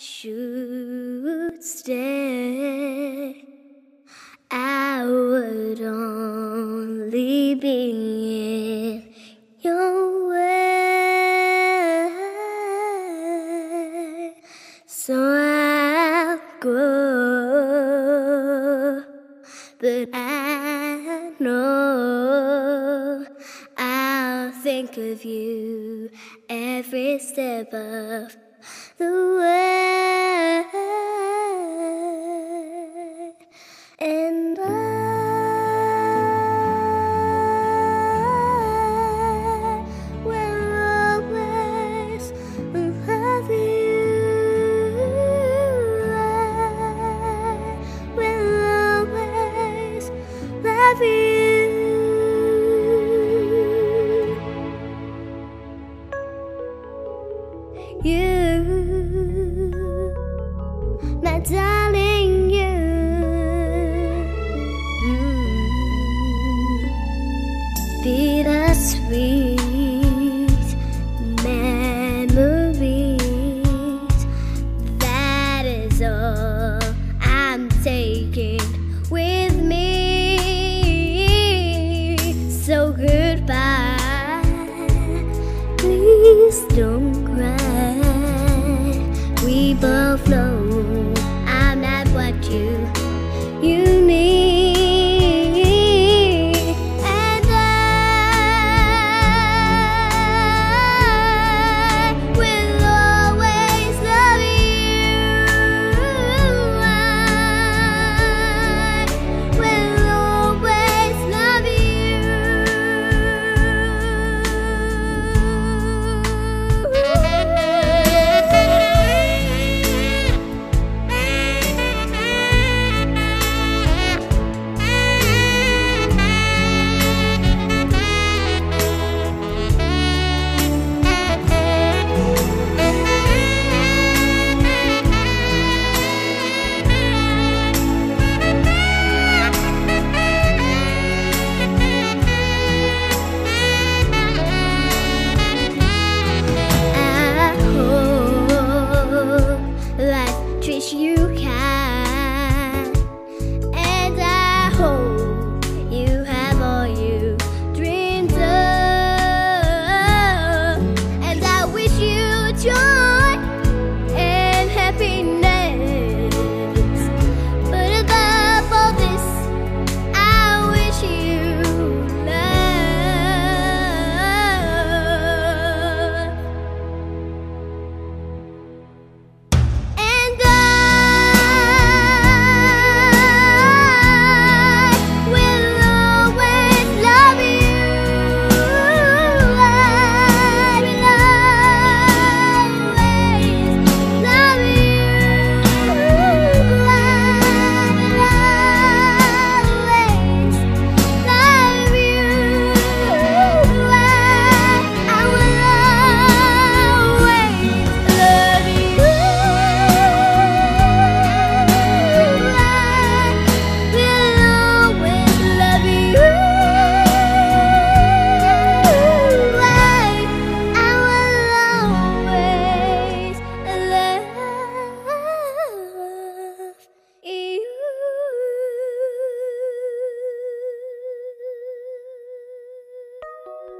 should stay, I would only be in your way. So I'll grow, but I know I'll think of you every step of you. My darling, you. Mm. Bittersweet don't cry. We both know はい。